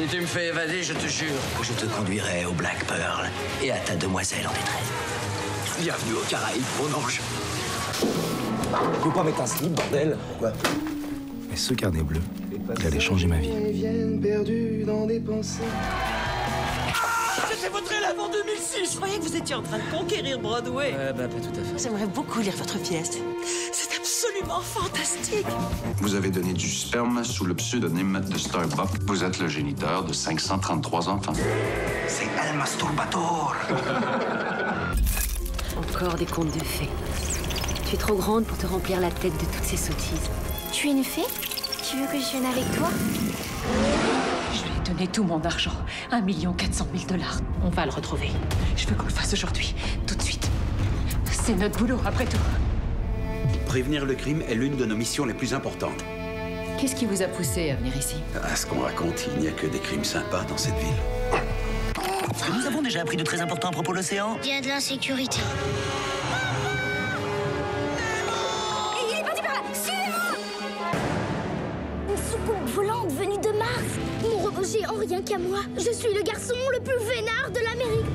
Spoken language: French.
Si tu me fais évader, je te jure que je te conduirai au Black Pearl et à ta demoiselle en détresse. Bienvenue au Caraïbes, mon ange. Tu veux pas mettre un slip, bordel Quoi Mais ce carnet bleu, il allait changer ma vie. viennent perdus dans des pensées. J'ai votre élève en 2006 Je croyais que vous étiez en train de conquérir Broadway. Ouais, bah, pas tout à fait. J'aimerais beaucoup lire votre pièce. C'est absolument fantastique. Vous avez donné du sperme sous le pseudonyme de Starbuck. Vous êtes le géniteur de 533 enfants. C'est El Masturbator Encore des contes de fées. Tu es trop grande pour te remplir la tête de toutes ces sottises. Tu es une fée? Tu veux que je vienne avec toi? Je lui ai donné tout mon argent. Un million quatre cent mille dollars. On va le retrouver. Je veux qu'on le fasse aujourd'hui. Tout de suite. C'est notre boulot, après tout. Prévenir le crime est l'une de nos missions les plus importantes. Qu'est-ce qui vous a poussé à venir ici? À ce qu'on raconte, il n'y a que des crimes sympas dans cette ville. Nous avons déjà appris de très important à propos de l'océan. Il y a de l'insécurité. Il est parti par là. Suivez-moi! Une soucoupe volante venue de Mars. Mon robot géant rien qu'à moi. Je suis le garçon le plus vénard de l'Amérique